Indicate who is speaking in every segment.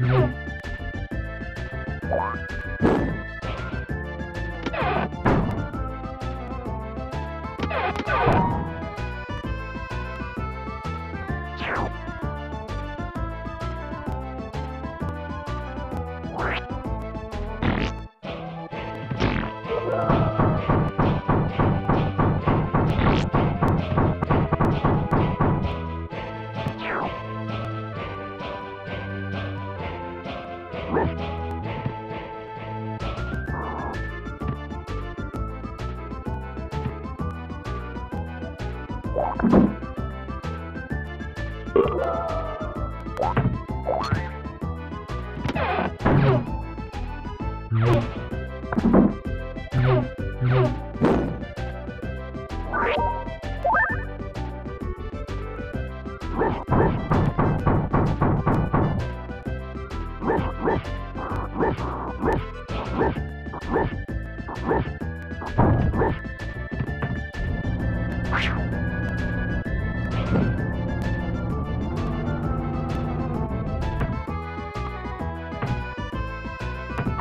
Speaker 1: No. Mm-hmm.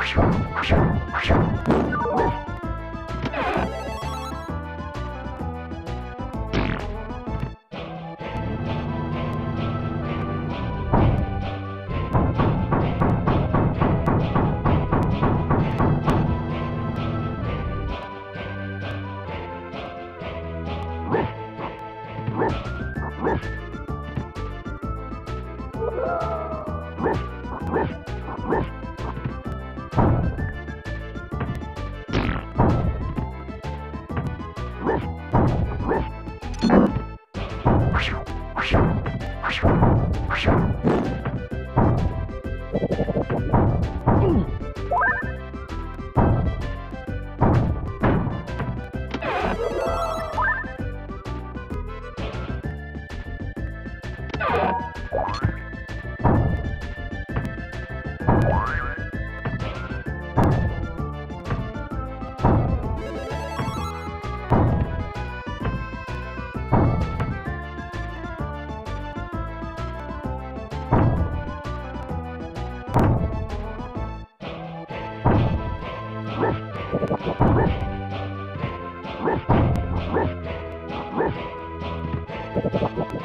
Speaker 1: クションクションクション Thank you.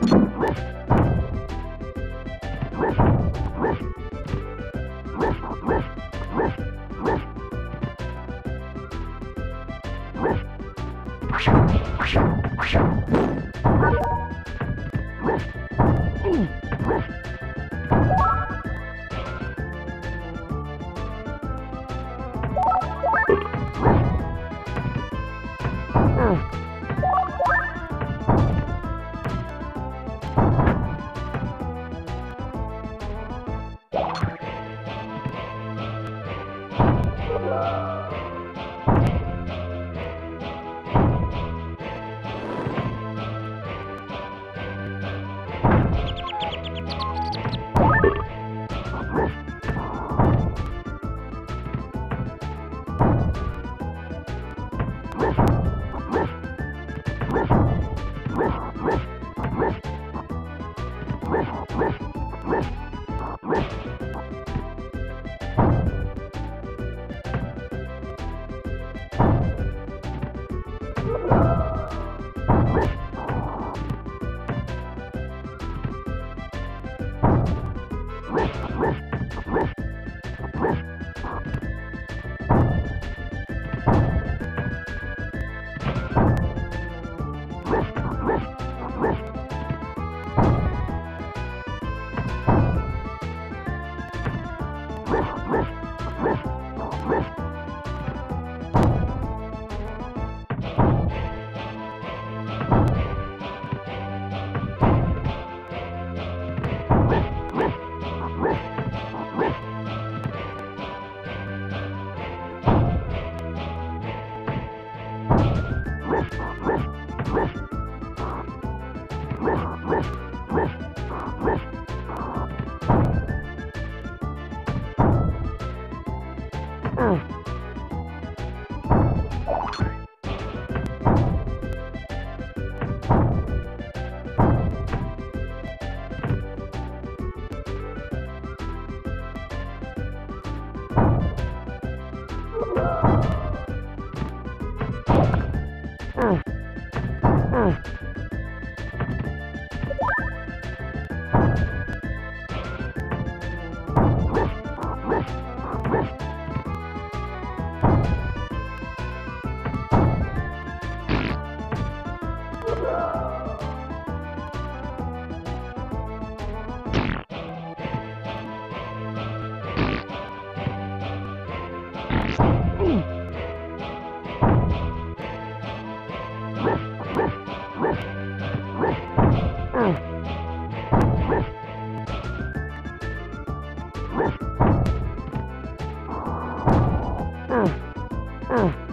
Speaker 1: Let's go. Whoa. Oh, Oh. Ugh.